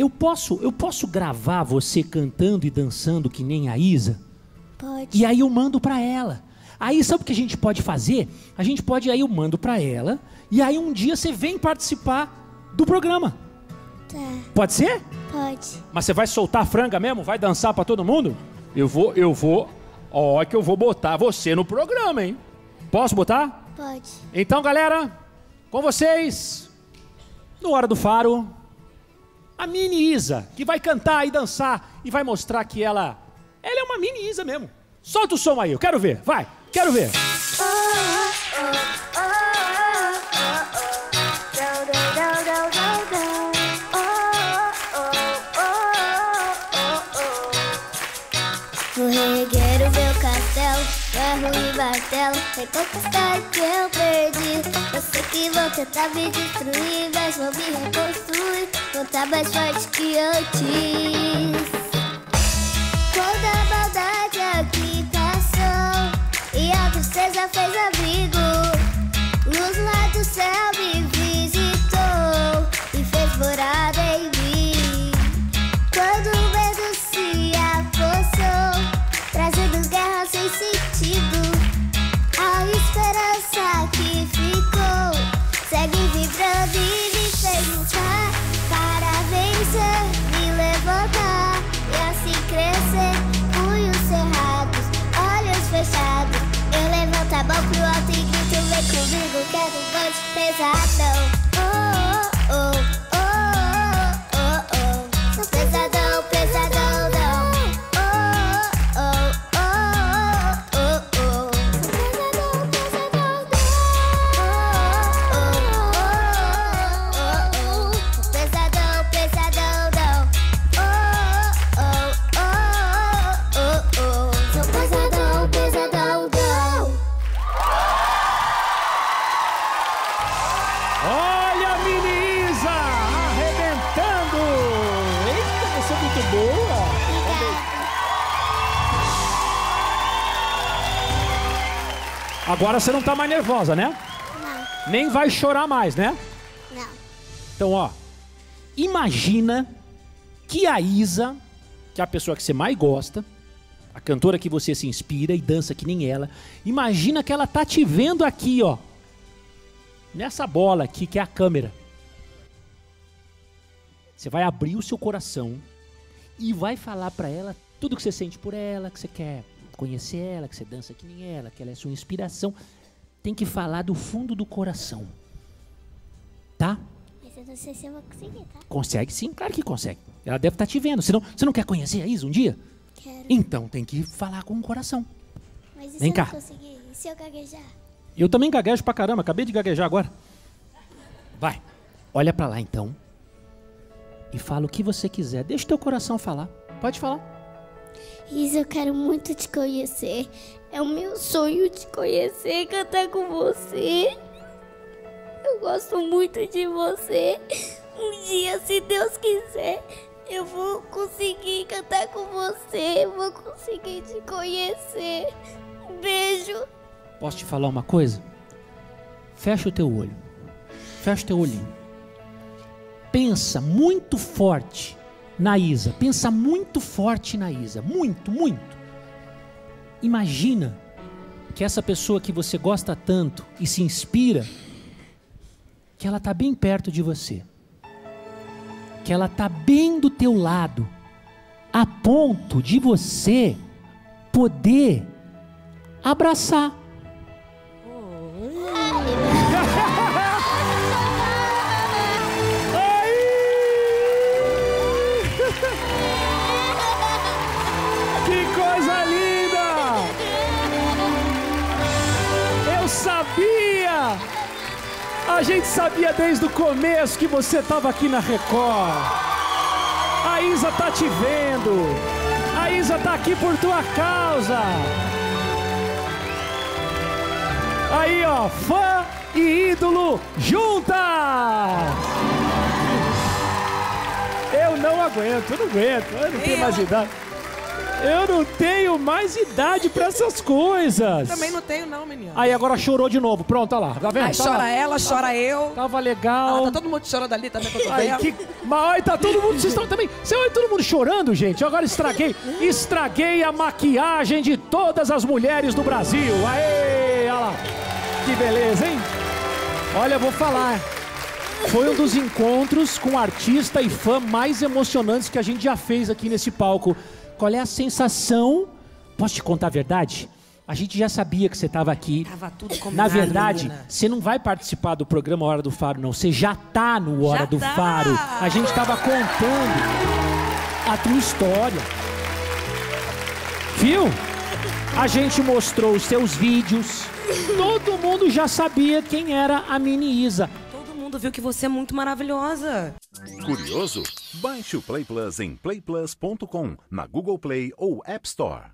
eu posso, eu posso gravar você cantando e dançando que nem a Isa? Pode. E aí eu mando pra ela. Aí sabe o que a gente pode fazer? A gente pode aí eu mando pra ela e aí um dia você vem participar do programa. Tá. Pode ser? Pode. Mas você vai soltar a franga mesmo? Vai dançar pra todo mundo? Eu vou, eu vou. Ó, que eu vou botar você no programa, hein? Posso botar? Pode. Então, galera, com vocês, no Hora do Faro, a mini Isa, que vai cantar e dançar e vai mostrar que ela, ela é uma mini Isa mesmo. Solta o som aí, eu quero ver, vai, quero ver. Vou reguer o meu castelo, ferro e martelo Reconquistar o que eu perdi que vão tentar me destruir Mas vou me reconstruir. Vou estar mais forte que antes. Quando a maldade aqui passou E a tristeza fez amigo monte pesadão boa! Agora você não tá mais nervosa, né? Não, Nem vai chorar mais, né? não Então, ó, imagina que a Isa, que é a pessoa que você mais gosta, a cantora que você se inspira e dança que nem ela, imagina que ela tá te vendo aqui, ó. Nessa bola aqui que é a câmera. Você vai abrir o seu coração e vai falar pra ela tudo que você sente por ela, que você quer conhecer ela, que você dança que nem ela, que ela é sua inspiração. Tem que falar do fundo do coração. Tá? Mas eu não sei se eu vou conseguir, tá? Consegue sim, claro que consegue. Ela deve estar te vendo. Senão, você não quer conhecer a Isa um dia? Quero Então tem que falar com o coração. Mas e Vem se cá. eu não conseguir? E se eu gaguejar? Eu também gaguejo pra caramba, acabei de gaguejar agora. Vai, olha pra lá então. E fala o que você quiser. Deixa o teu coração falar. Pode falar. Isa, eu quero muito te conhecer. É o meu sonho te conhecer e cantar com você. Eu gosto muito de você. Um dia, se Deus quiser, eu vou conseguir cantar com você. Vou conseguir te conhecer. Um beijo. Posso te falar uma coisa? Fecha o teu olho. Fecha o teu olhinho. Pensa muito forte na Isa. Pensa muito forte na Isa. Muito, muito. Imagina que essa pessoa que você gosta tanto e se inspira, que ela está bem perto de você. Que ela está bem do teu lado, a ponto de você poder abraçar. A gente sabia desde o começo que você estava aqui na Record. A Isa tá te vendo. A Isa tá aqui por tua causa. Aí, ó, fã e ídolo juntas! Eu não aguento, eu não aguento, eu não tenho mais idade. Eu não tenho mais idade pra essas coisas. Também não tenho, não, menino. Aí agora chorou de novo. Pronto, olha lá. Tá vendo? Aí Tá chora ela, chora eu. Tava Ah, legal. tá todo mundo chorando ali também que eu tô Ai, vendo. que... Mas ai, tá todo mundo. Vocês estão também. Você olha todo mundo chorando, gente. Eu agora estraguei. Estraguei a maquiagem de todas as mulheres do Brasil. Aê! Olha lá. Que beleza, hein? Olha, eu vou falar. Foi um dos encontros com artista e fã mais emocionantes que a gente já fez aqui nesse palco. Qual é a sensação? Posso te contar a verdade? A gente já sabia que você estava aqui. Tava tudo combinado, Na verdade, menina. você não vai participar do programa Hora do Faro, não. Você já tá no Hora Já do tá. Faro. A gente tava contando a tua história. Viu? A gente mostrou os seus vídeos. Todo mundo já sabia quem era a Mini Isa. Mundo viu que você é muito maravilhosa. Curioso? Baixe o Play Plus em playplus.com, na Google Play ou App Store.